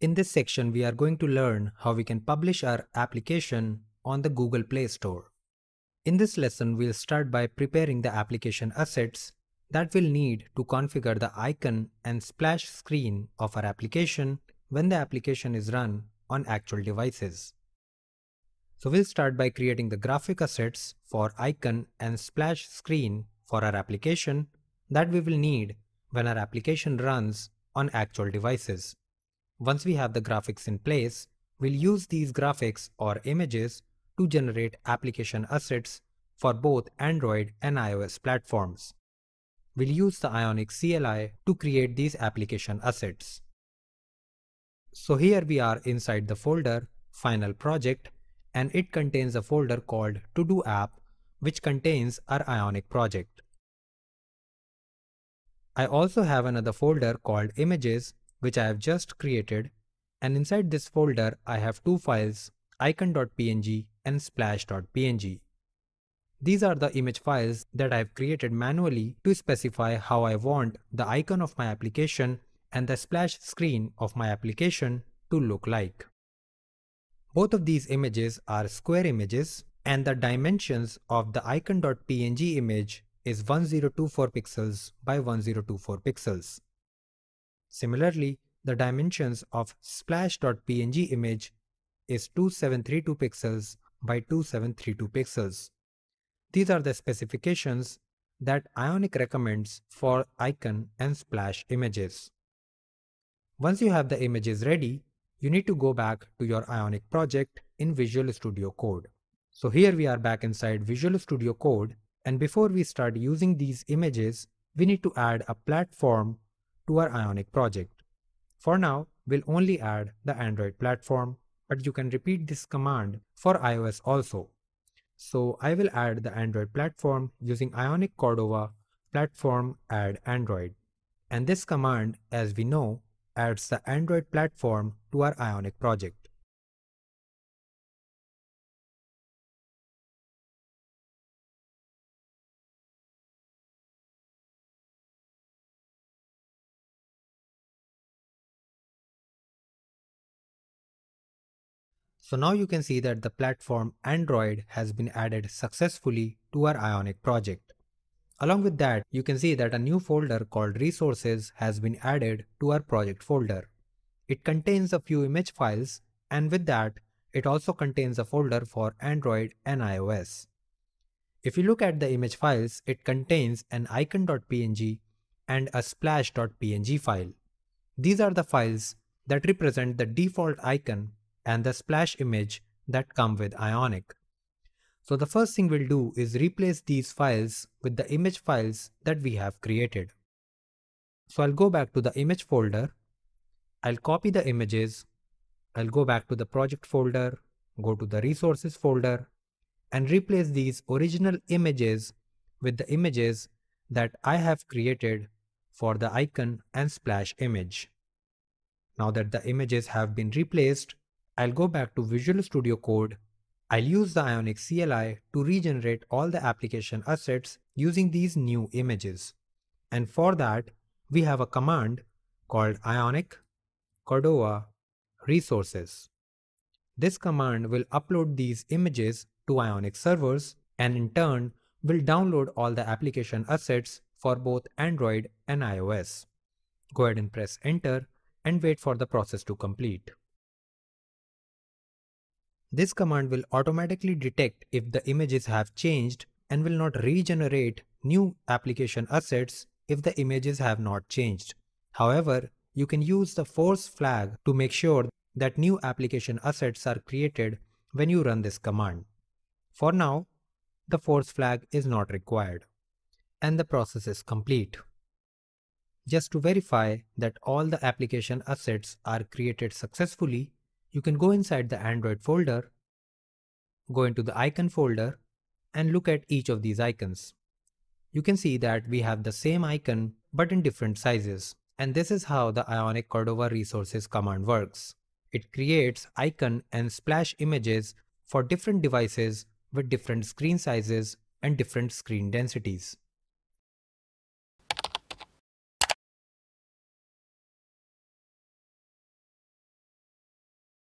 In this section, we are going to learn how we can publish our application on the Google Play Store. In this lesson, we'll start by preparing the application assets that we'll need to configure the icon and splash screen of our application when the application is run on actual devices. So we'll start by creating the graphic assets for icon and splash screen for our application that we will need when our application runs on actual devices. Once we have the graphics in place, we'll use these graphics or images to generate application assets for both Android and iOS platforms. We'll use the Ionic CLI to create these application assets. So here we are inside the folder Final Project and it contains a folder called To Do App which contains our Ionic project. I also have another folder called Images which I have just created and inside this folder I have two files icon.png and splash.png. These are the image files that I have created manually to specify how I want the icon of my application and the splash screen of my application to look like. Both of these images are square images and the dimensions of the icon.png image is 1024 pixels by 1024 pixels. Similarly, the dimensions of splash.png image is 2732 pixels by 2732 pixels. These are the specifications that Ionic recommends for icon and splash images. Once you have the images ready, you need to go back to your Ionic project in Visual Studio Code. So here we are back inside Visual Studio Code and before we start using these images, we need to add a platform to our Ionic project. For now, we'll only add the Android platform, but you can repeat this command for iOS also. So I will add the Android platform using Ionic Cordova platform add Android. And this command, as we know, adds the Android platform to our Ionic project. So now you can see that the platform Android has been added successfully to our Ionic project. Along with that, you can see that a new folder called resources has been added to our project folder. It contains a few image files and with that, it also contains a folder for Android and iOS. If you look at the image files, it contains an icon.png and a splash.png file. These are the files that represent the default icon and the splash image that come with Ionic. So the first thing we'll do is replace these files with the image files that we have created. So I'll go back to the image folder, I'll copy the images, I'll go back to the project folder, go to the resources folder, and replace these original images with the images that I have created for the icon and splash image. Now that the images have been replaced, I'll go back to Visual Studio Code. I'll use the Ionic CLI to regenerate all the application assets using these new images. And for that, we have a command called Ionic Cordova Resources. This command will upload these images to Ionic servers and in turn will download all the application assets for both Android and iOS. Go ahead and press enter and wait for the process to complete. This command will automatically detect if the images have changed and will not regenerate new application assets if the images have not changed. However, you can use the force flag to make sure that new application assets are created when you run this command. For now, the force flag is not required and the process is complete. Just to verify that all the application assets are created successfully, you can go inside the Android folder, go into the icon folder and look at each of these icons. You can see that we have the same icon but in different sizes. And this is how the Ionic Cordova Resources command works. It creates icon and splash images for different devices with different screen sizes and different screen densities.